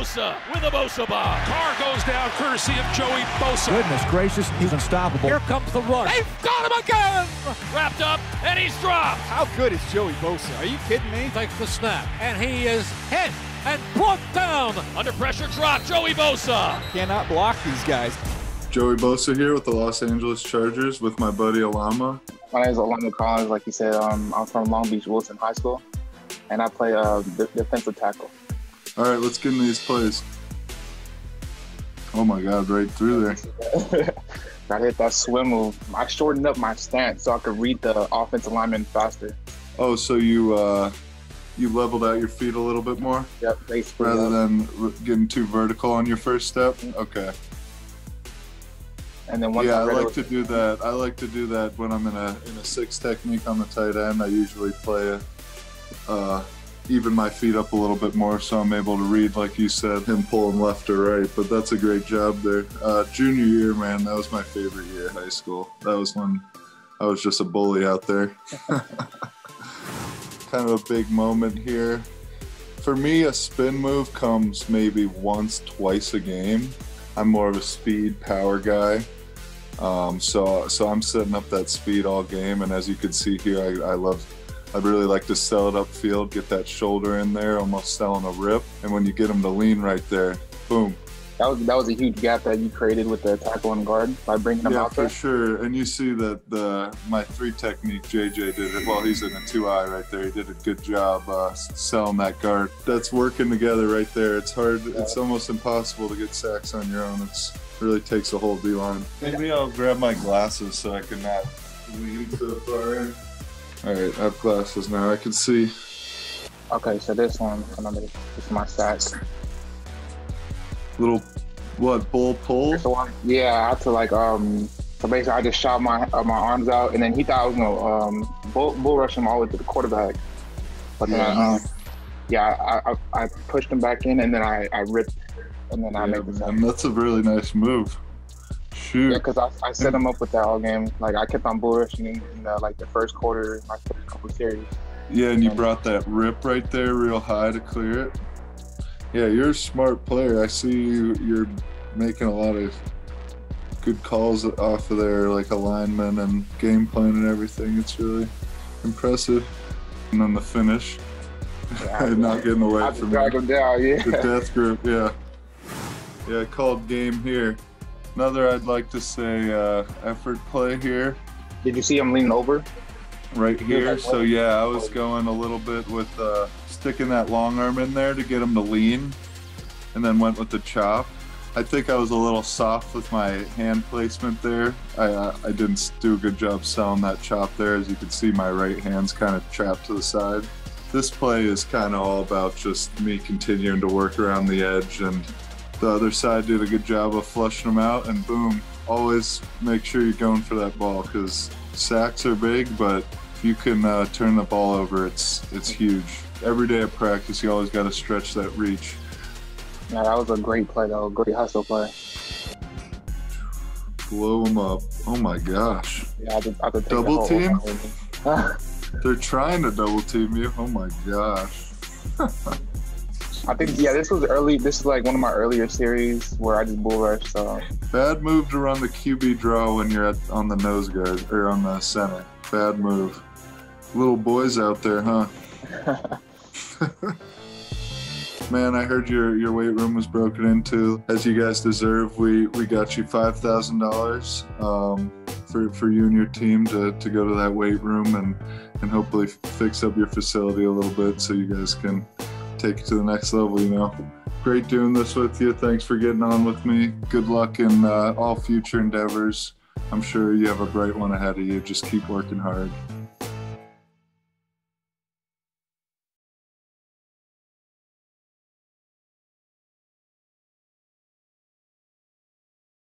Bosa with a Bosa bomb. Carr goes down courtesy of Joey Bosa. Goodness gracious, he's unstoppable. Here comes the rush. They've got him again! Wrapped up, and he's dropped. How good is Joey Bosa? Are you kidding me? Takes the snap, and he is hit and brought down. Under pressure, drop, Joey Bosa. Cannot block these guys. Joey Bosa here with the Los Angeles Chargers with my buddy Alama. My name is Alama Collins. Like you said, um, I'm from Long Beach Wilson High School, and I play uh, defensive tackle. All right, let's get into these plays. Oh my God, right through there. To hit that swim move. I shortened up my stance so I could read the offensive lineman faster. Oh, so you uh, you leveled out your feet a little bit more Yep, basically. rather yep. than getting too vertical on your first step. Okay. and then once Yeah, I I like to do that. I like to do that when I'm in a in a six technique on the tight end. I usually play uh, even my feet up a little bit more, so I'm able to read, like you said, him pulling left or right. But that's a great job there. Uh, junior year, man, that was my favorite year of high school. That was when I was just a bully out there. kind of a big moment here. For me, a spin move comes maybe once, twice a game. I'm more of a speed power guy. Um, so so I'm setting up that speed all game, and as you can see here, I, I love. I really like to sell it upfield, get that shoulder in there, almost selling a rip, and when you get them to lean right there, boom. that was that was a huge gap that you created with the tackle and guard by bringing them yeah, out for sure. And you see that the my three technique, JJ did it. Well, he's in a two eye right there. He did a good job uh, selling that guard. That's working together right there. It's hard. It's almost impossible to get sacks on your own. It's really takes a whole D line. Maybe I'll grab my glasses so I can not lean so far in. All right, I have glasses now. I can see. Okay, so this one, remember, this is my sack. Little what bull pull? I, yeah, I had to like um. So basically, I just shot my uh, my arms out, and then he thought I was gonna um bull, bull rush him all the way to the quarterback. But then, Yeah. um, yeah, I, I I pushed him back in, and then I I ripped, and then I Yeah, made the man, that's a really nice move. Shoot. Yeah, because I, I set him up with that all game. Like I kept on bull rushing in, the, like the first quarter, my first couple series. Yeah, and you brought that rip right there real high to clear it. Yeah, you're a smart player. I see you. You're making a lot of good calls off of their like alignment and game plan and everything. It's really impressive. And then the finish, Yeah, not getting away from him down. Yeah. The death grip. Yeah. Yeah, I called game here. Another, I'd like to say, uh, effort play here. Did you see him leaning over? right here. So yeah, I was going a little bit with uh, sticking that long arm in there to get him to lean, and then went with the chop. I think I was a little soft with my hand placement there. I uh, I didn't do a good job selling that chop there. As you can see, my right hand's kind of trapped to the side. This play is kind of all about just me continuing to work around the edge, and the other side did a good job of flushing them out. And boom, always make sure you're going for that ball because sacks are big, but if you can uh, turn the ball over, it's it's huge. Every day at practice, you always got to stretch that reach. Yeah, that was a great play though. Great hustle play. Blow them up. Oh my gosh. Yeah, I I Double team? offense with me. They're trying to double team you. Oh my gosh. I think yeah, this was early. This is like one of my earlier series where I just bull rushed. So Bad move to run the QB draw when you're at, on the nose guard or on the center. Bad move. Little boys out there, huh? Man, I heard your, your weight room was broken into. As you guys deserve, we, we got you five thousand dollars um, for for you and your team to, to go to that weight room and and hopefully fix up your facility a little bit so you guys can take it to the next level. You know, great doing this with you. Thanks for getting on with me. Good luck in uh, all future endeavors. I'm sure you have a bright one ahead of you. Just keep working hard.